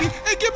baby, and give